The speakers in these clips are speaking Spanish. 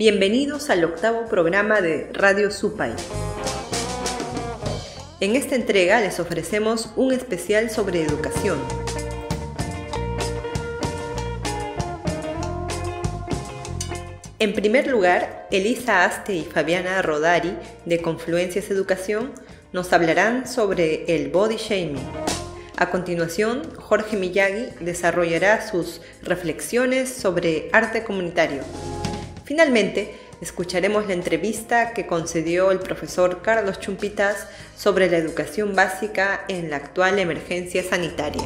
Bienvenidos al octavo programa de Radio Supay. En esta entrega les ofrecemos un especial sobre educación. En primer lugar, Elisa Aste y Fabiana Rodari de Confluencias Educación nos hablarán sobre el body shaming. A continuación, Jorge Miyagi desarrollará sus reflexiones sobre arte comunitario. Finalmente, escucharemos la entrevista que concedió el profesor Carlos Chumpitas sobre la educación básica en la actual emergencia sanitaria.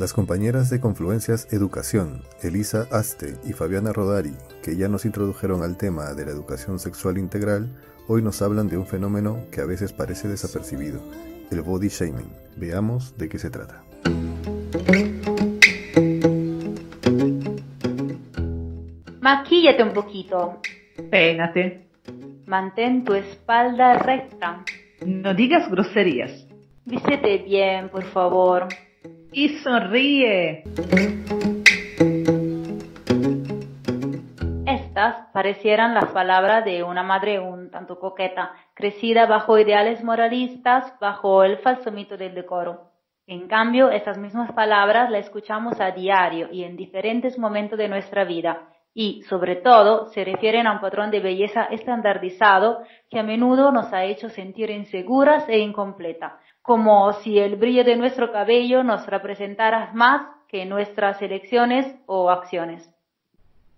Las compañeras de Confluencias Educación, Elisa Aste y Fabiana Rodari, que ya nos introdujeron al tema de la educación sexual integral, hoy nos hablan de un fenómeno que a veces parece desapercibido, el body shaming. Veamos de qué se trata. Maquíllate un poquito. Pénate. Mantén tu espalda recta. No digas groserías. Vístete bien, por favor y sonríe. Estas parecieran las palabras de una madre un tanto coqueta, crecida bajo ideales moralistas, bajo el falso mito del decoro. En cambio, estas mismas palabras las escuchamos a diario y en diferentes momentos de nuestra vida, y, sobre todo, se refieren a un patrón de belleza estandarizado que a menudo nos ha hecho sentir inseguras e incompletas, como si el brillo de nuestro cabello nos representara más que nuestras elecciones o acciones.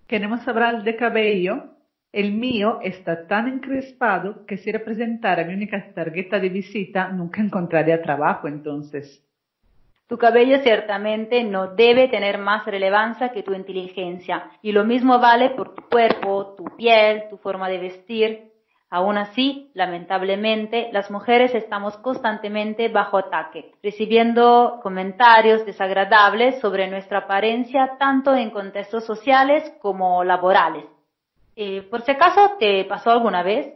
Queremos hablar de cabello. El mío está tan encrespado que si representara mi única tarjeta de visita nunca encontraría trabajo entonces. Tu cabello ciertamente no debe tener más relevancia que tu inteligencia y lo mismo vale por tu cuerpo, tu piel, tu forma de vestir, Aún así, lamentablemente, las mujeres estamos constantemente bajo ataque, recibiendo comentarios desagradables sobre nuestra apariencia tanto en contextos sociales como laborales. Eh, por si acaso, ¿te pasó alguna vez?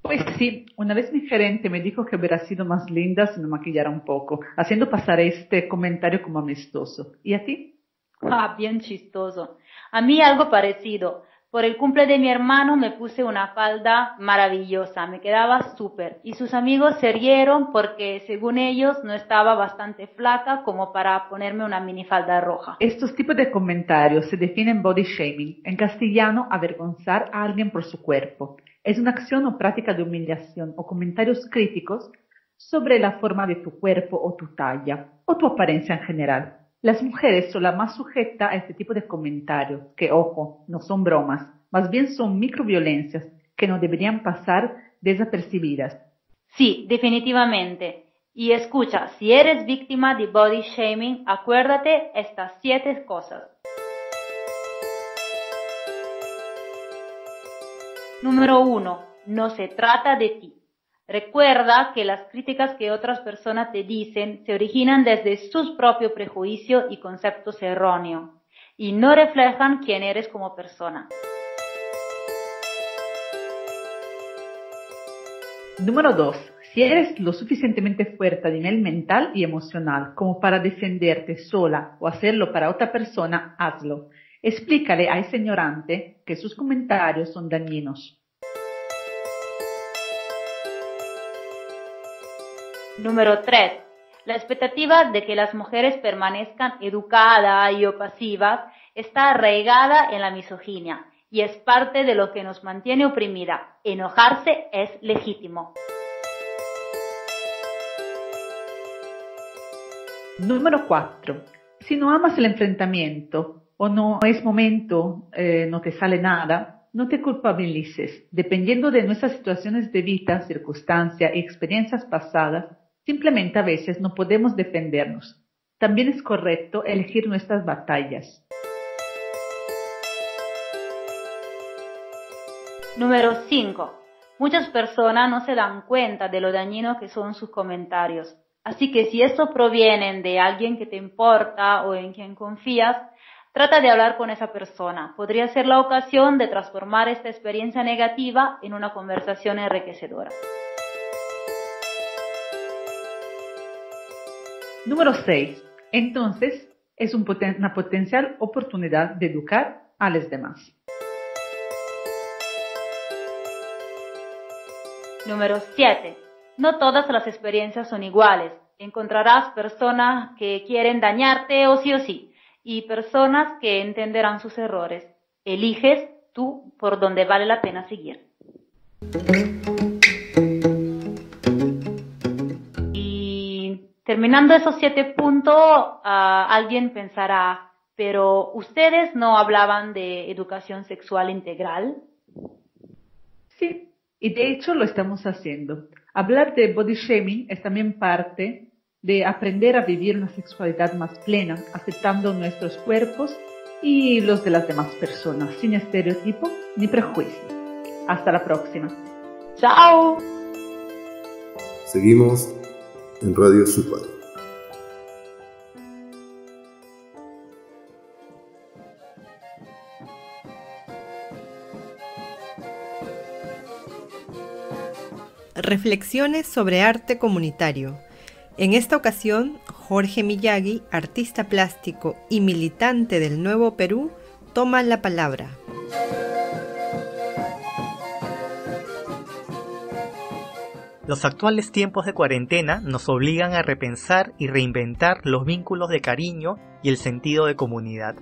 Pues sí, una vez mi gerente me dijo que hubiera sido más linda si me maquillara un poco, haciendo pasar este comentario como amistoso. ¿Y a ti? Ah, bien chistoso. A mí algo parecido. Por el cumple de mi hermano me puse una falda maravillosa, me quedaba súper. Y sus amigos se rieron porque, según ellos, no estaba bastante flaca como para ponerme una minifalda roja. Estos tipos de comentarios se definen body shaming. En castellano, avergonzar a alguien por su cuerpo. Es una acción o práctica de humillación o comentarios críticos sobre la forma de tu cuerpo o tu talla o tu apariencia en general. Las mujeres son las más sujetas a este tipo de comentarios, que, ojo, no son bromas, más bien son microviolencias que no deberían pasar desapercibidas. Sí, definitivamente. Y escucha, si eres víctima de body shaming, acuérdate estas siete cosas. Número uno, no se trata de ti. Recuerda que las críticas que otras personas te dicen se originan desde sus propios prejuicios y conceptos erróneos y no reflejan quién eres como persona. Número 2. Si eres lo suficientemente fuerte a nivel mental y emocional como para defenderte sola o hacerlo para otra persona, hazlo. Explícale a ese ignorante que sus comentarios son dañinos. Número 3. La expectativa de que las mujeres permanezcan educadas y opasivas está arraigada en la misoginia y es parte de lo que nos mantiene oprimida. Enojarse es legítimo. Número 4. Si no amas el enfrentamiento o no es momento, eh, no te sale nada, no te culpabilices. Dependiendo de nuestras situaciones de vida, circunstancias y experiencias pasadas, Simplemente a veces no podemos defendernos. También es correcto elegir nuestras batallas. Número 5. Muchas personas no se dan cuenta de lo dañino que son sus comentarios. Así que si estos provienen de alguien que te importa o en quien confías, Trata de hablar con esa persona. Podría ser la ocasión de transformar esta experiencia negativa en una conversación enriquecedora. Número 6. Entonces, es una potencial oportunidad de educar a los demás. Número 7. No todas las experiencias son iguales. Encontrarás personas que quieren dañarte o sí o sí y personas que entenderán sus errores. Eliges tú por donde vale la pena seguir. Terminando esos siete puntos, ah, alguien pensará, pero ustedes no hablaban de educación sexual integral. Sí, y de hecho lo estamos haciendo. Hablar de body shaming es también parte de aprender a vivir una sexualidad más plena, aceptando nuestros cuerpos y los de las demás personas, sin estereotipo ni prejuicio. Hasta la próxima. Chao. Seguimos en Radio Super. Reflexiones sobre arte comunitario en esta ocasión, Jorge Miyagi, artista plástico y militante del Nuevo Perú, toma la palabra. Los actuales tiempos de cuarentena nos obligan a repensar y reinventar los vínculos de cariño y el sentido de comunidad.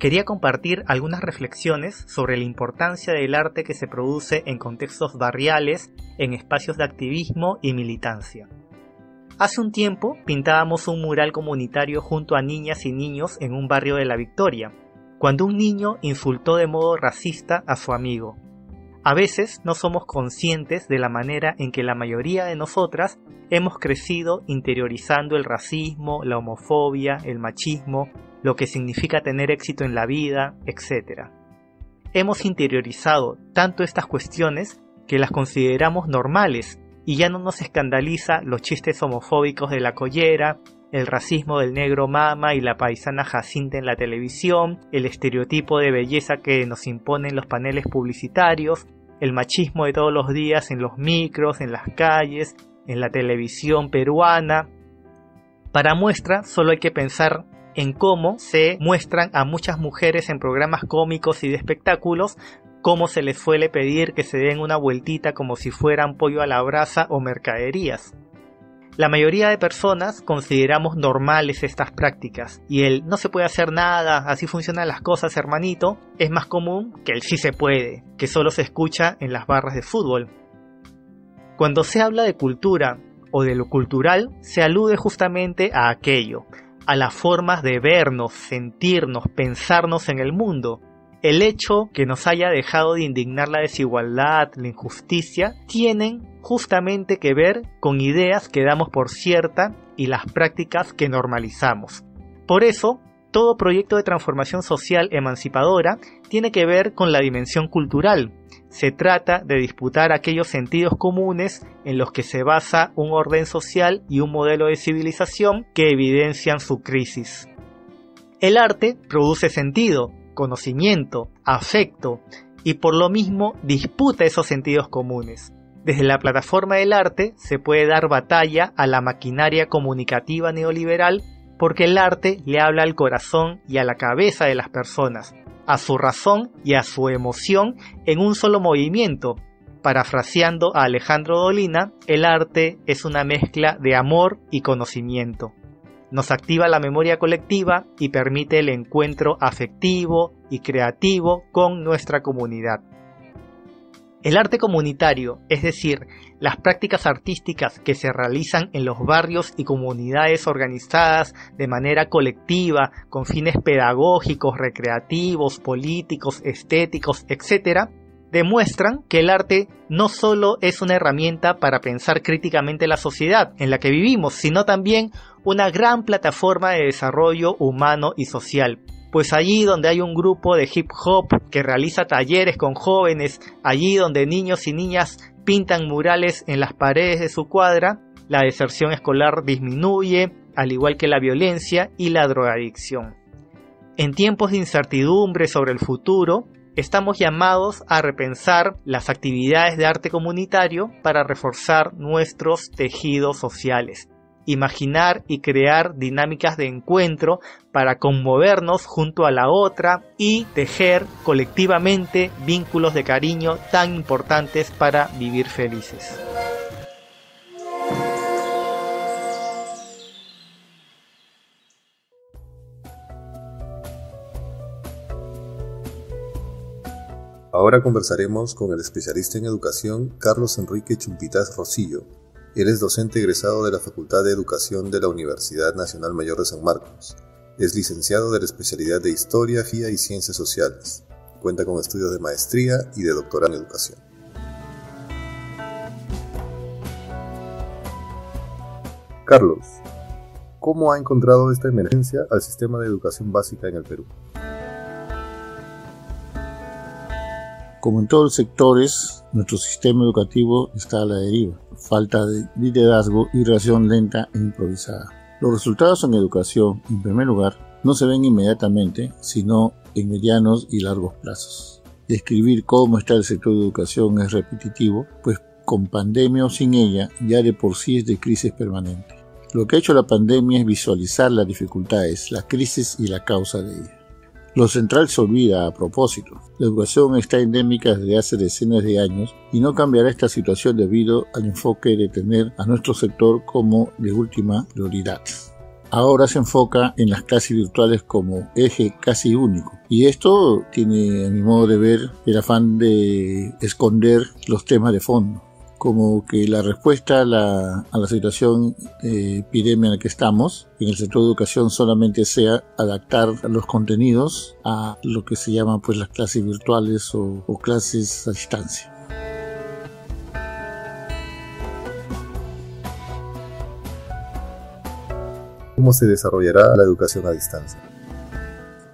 Quería compartir algunas reflexiones sobre la importancia del arte que se produce en contextos barriales, en espacios de activismo y militancia. Hace un tiempo pintábamos un mural comunitario junto a niñas y niños en un barrio de La Victoria, cuando un niño insultó de modo racista a su amigo. A veces no somos conscientes de la manera en que la mayoría de nosotras hemos crecido interiorizando el racismo, la homofobia, el machismo, lo que significa tener éxito en la vida, etc. Hemos interiorizado tanto estas cuestiones que las consideramos normales y ya no nos escandaliza los chistes homofóbicos de la collera, el racismo del negro mama y la paisana Jacinta en la televisión, el estereotipo de belleza que nos imponen los paneles publicitarios, el machismo de todos los días en los micros, en las calles, en la televisión peruana. Para muestra, solo hay que pensar en cómo se muestran a muchas mujeres en programas cómicos y de espectáculos cómo se les suele pedir que se den una vueltita como si fueran pollo a la brasa o mercaderías. La mayoría de personas consideramos normales estas prácticas y el no se puede hacer nada, así funcionan las cosas hermanito, es más común que el sí se puede, que solo se escucha en las barras de fútbol. Cuando se habla de cultura o de lo cultural, se alude justamente a aquello, a las formas de vernos, sentirnos, pensarnos en el mundo, el hecho que nos haya dejado de indignar la desigualdad, la injusticia, tienen justamente que ver con ideas que damos por cierta y las prácticas que normalizamos. Por eso, todo proyecto de transformación social emancipadora tiene que ver con la dimensión cultural. Se trata de disputar aquellos sentidos comunes en los que se basa un orden social y un modelo de civilización que evidencian su crisis. El arte produce sentido, conocimiento, afecto y por lo mismo disputa esos sentidos comunes. Desde la plataforma del arte se puede dar batalla a la maquinaria comunicativa neoliberal porque el arte le habla al corazón y a la cabeza de las personas, a su razón y a su emoción en un solo movimiento. Parafraseando a Alejandro Dolina, el arte es una mezcla de amor y conocimiento nos activa la memoria colectiva y permite el encuentro afectivo y creativo con nuestra comunidad. El arte comunitario, es decir, las prácticas artísticas que se realizan en los barrios y comunidades organizadas de manera colectiva, con fines pedagógicos, recreativos, políticos, estéticos, etc., demuestran que el arte no solo es una herramienta para pensar críticamente la sociedad en la que vivimos, sino también una gran plataforma de desarrollo humano y social. Pues allí donde hay un grupo de hip hop que realiza talleres con jóvenes, allí donde niños y niñas pintan murales en las paredes de su cuadra, la deserción escolar disminuye, al igual que la violencia y la drogadicción. En tiempos de incertidumbre sobre el futuro, estamos llamados a repensar las actividades de arte comunitario para reforzar nuestros tejidos sociales, imaginar y crear dinámicas de encuentro para conmovernos junto a la otra y tejer colectivamente vínculos de cariño tan importantes para vivir felices. Ahora conversaremos con el especialista en educación Carlos Enrique Chumpitas Rosillo. Él es docente egresado de la Facultad de Educación de la Universidad Nacional Mayor de San Marcos. Es licenciado de la especialidad de Historia, GIA y Ciencias Sociales. Cuenta con estudios de maestría y de doctorado en educación. Carlos, ¿cómo ha encontrado esta emergencia al sistema de educación básica en el Perú? Como en todos los sectores, nuestro sistema educativo está a la deriva. Falta de liderazgo y reacción lenta e improvisada. Los resultados en educación, en primer lugar, no se ven inmediatamente, sino en medianos y largos plazos. Describir cómo está el sector de educación es repetitivo, pues con pandemia o sin ella, ya de por sí es de crisis permanente. Lo que ha hecho la pandemia es visualizar las dificultades, la crisis y la causa de ellas. Lo central se olvida a propósito. La educación está endémica desde hace decenas de años y no cambiará esta situación debido al enfoque de tener a nuestro sector como de última prioridad. Ahora se enfoca en las clases virtuales como eje casi único. Y esto tiene, a mi modo de ver, el afán de esconder los temas de fondo como que la respuesta a la, situación de epidemia en la que estamos en el sector de educación solamente sea adaptar los contenidos a lo que se llaman pues las clases virtuales o, o clases a distancia. ¿Cómo se desarrollará la educación a distancia?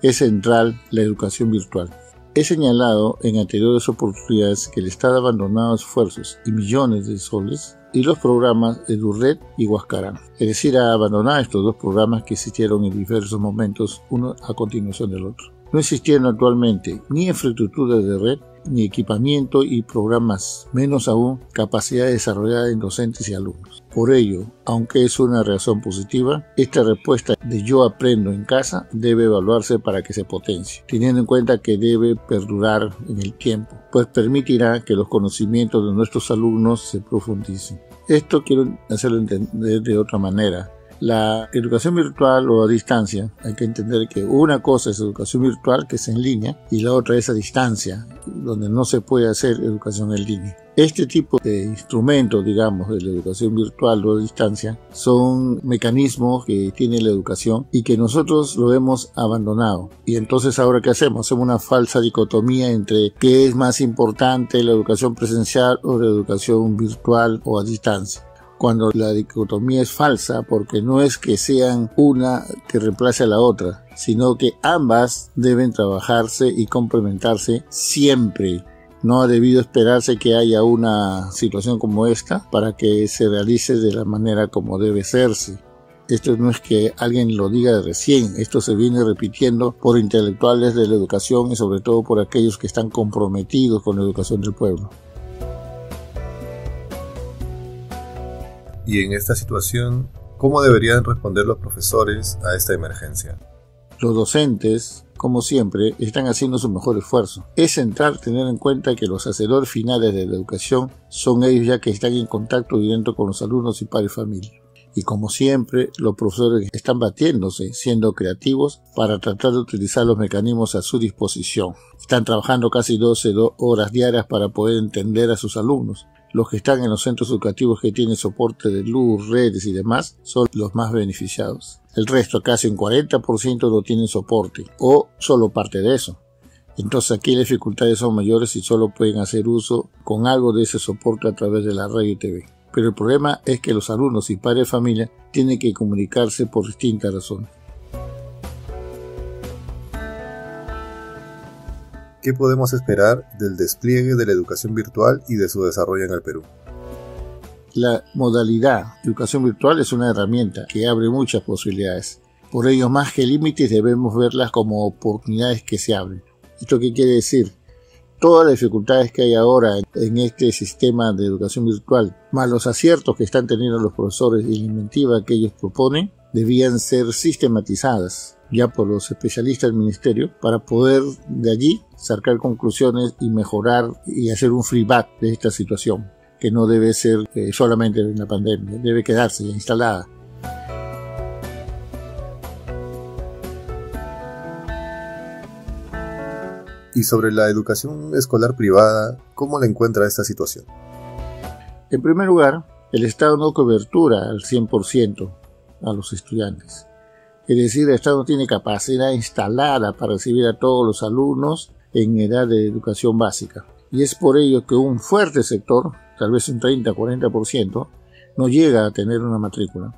Es central la educación virtual He señalado en anteriores oportunidades que el Estado ha abandonado esfuerzos y millones de soles y los programas EduRed y Huascarán. Es decir, ha abandonado estos dos programas que existieron en diversos momentos, uno a continuación del otro. No existieron actualmente ni infraestructuras de red ni equipamiento y programas, menos aún capacidad desarrollada en docentes y alumnos. Por ello, aunque es una reacción positiva, esta respuesta de yo aprendo en casa debe evaluarse para que se potencie, teniendo en cuenta que debe perdurar en el tiempo, pues permitirá que los conocimientos de nuestros alumnos se profundicen. Esto quiero hacerlo entender de otra manera. La educación virtual o a distancia, hay que entender que una cosa es educación virtual, que es en línea, y la otra es a distancia, donde no se puede hacer educación en línea. Este tipo de instrumentos, digamos, de la educación virtual o a distancia, son mecanismos que tiene la educación y que nosotros lo hemos abandonado. Y entonces ahora qué hacemos? Hacemos una falsa dicotomía entre qué es más importante, la educación presencial o la educación virtual o a distancia cuando la dicotomía es falsa porque no es que sean una que reemplace a la otra, sino que ambas deben trabajarse y complementarse siempre. No ha debido esperarse que haya una situación como esta para que se realice de la manera como debe serse. Esto no es que alguien lo diga de recién, esto se viene repitiendo por intelectuales de la educación y sobre todo por aquellos que están comprometidos con la educación del pueblo. Y en esta situación, ¿cómo deberían responder los profesores a esta emergencia? Los docentes, como siempre, están haciendo su mejor esfuerzo. Es central tener en cuenta que los hacedores finales de la educación son ellos ya que están en contacto directo con los alumnos y padres familia. Y como siempre, los profesores están batiéndose, siendo creativos para tratar de utilizar los mecanismos a su disposición. Están trabajando casi 12 horas diarias para poder entender a sus alumnos los que están en los centros educativos que tienen soporte de luz, redes y demás son los más beneficiados. El resto, casi un 40%, no tienen soporte o solo parte de eso. Entonces aquí las dificultades son mayores y solo pueden hacer uso con algo de ese soporte a través de la radio y TV. Pero el problema es que los alumnos y padres de familia tienen que comunicarse por distintas razones. ¿Qué podemos esperar del despliegue de la educación virtual y de su desarrollo en el Perú? La modalidad educación virtual es una herramienta que abre muchas posibilidades. Por ello, más que límites, debemos verlas como oportunidades que se abren. ¿Esto qué quiere decir? Todas las dificultades que hay ahora en este sistema de educación virtual, más los aciertos que están teniendo los profesores y la inventiva que ellos proponen, debían ser sistematizadas ya por los especialistas del ministerio para poder de allí sacar conclusiones y mejorar y hacer un feedback de esta situación que no debe ser eh, solamente en la pandemia, debe quedarse ya instalada. Y sobre la educación escolar privada, ¿cómo la encuentra esta situación? En primer lugar, el Estado no cobertura al 100% a los estudiantes. Es decir, el Estado tiene capacidad instalada para recibir a todos los alumnos en edad de educación básica. Y es por ello que un fuerte sector, tal vez un 30-40%, no llega a tener una matrícula.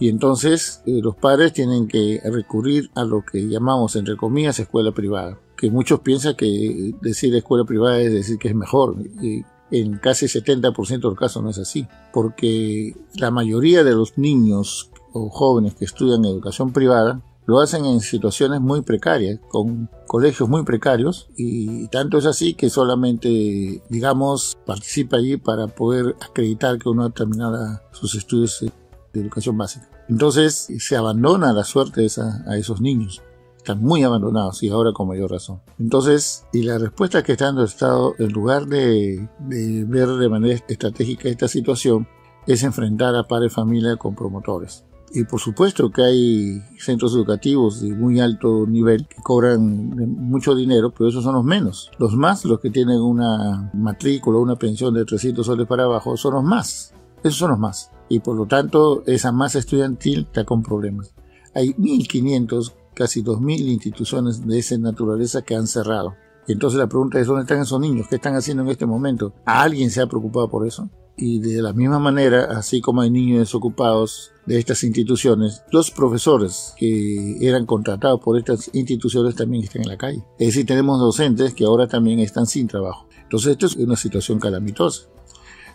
Y entonces eh, los padres tienen que recurrir a lo que llamamos, entre comillas, escuela privada. Que muchos piensan que decir escuela privada es decir que es mejor. Y en casi 70% de los no es así. Porque la mayoría de los niños o jóvenes que estudian educación privada lo hacen en situaciones muy precarias, con colegios muy precarios, y tanto es así que solamente, digamos, participa allí para poder acreditar que uno ha terminado sus estudios de educación básica. Entonces se abandona la suerte a esos niños. Están muy abandonados y ahora con mayor razón. Entonces, y la respuesta que está dando el Estado, en lugar de, de ver de manera estratégica esta situación, es enfrentar a padres familia con promotores. Y por supuesto que hay centros educativos de muy alto nivel que cobran mucho dinero, pero esos son los menos. Los más, los que tienen una matrícula, una pensión de 300 soles para abajo, son los más. Esos son los más. Y por lo tanto, esa masa estudiantil está con problemas. Hay 1.500, casi 2.000 instituciones de esa naturaleza que han cerrado. Entonces la pregunta es, ¿dónde están esos niños? ¿Qué están haciendo en este momento? ¿Alguien se ha preocupado por eso? Y de la misma manera, así como hay niños desocupados de estas instituciones, los profesores que eran contratados por estas instituciones también están en la calle. Es decir, tenemos docentes que ahora también están sin trabajo. Entonces esto es una situación calamitosa.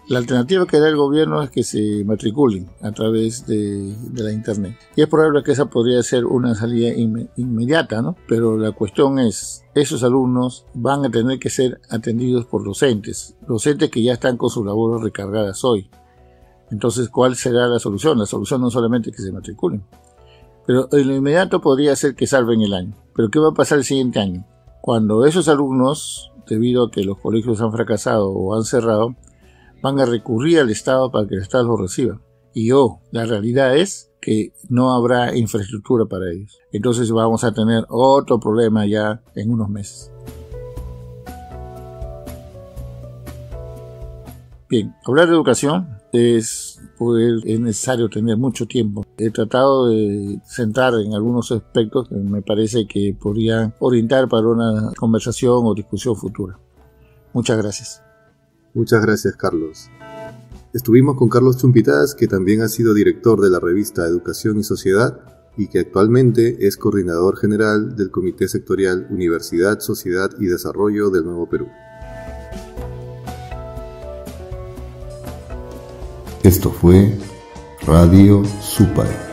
La alternativa que da el gobierno es que se matriculen a través de, la Internet. Y es probable que esa podría ser una salida inmediata, ¿no? Pero la cuestión es, esos alumnos van a tener que ser atendidos por docentes, docentes que ya están con sus labores recargadas hoy. Entonces, ¿cuál será la solución? La solución no solamente que se matriculen. Pero en lo inmediato podría ser que salven el año. Pero ¿qué va a pasar el siguiente año? Cuando esos alumnos, debido a que los colegios han fracasado o han cerrado, van a recurrir al Estado para que el Estado los reciba. Y oh, la realidad es que no habrá infraestructura para ellos. Entonces vamos a tener otro problema ya en unos meses. Bien, hablar de educación es, es necesario tener mucho tiempo. He tratado de centrar en algunos aspectos que me parece que podrían orientar para una conversación o discusión futura. Muchas gracias. Muchas gracias, Carlos. Estuvimos con Carlos Chumpitas, que también ha sido director de la revista Educación y Sociedad y que actualmente es coordinador general del Comité Sectorial Universidad, Sociedad y Desarrollo del Nuevo Perú. Esto fue Radio Supay.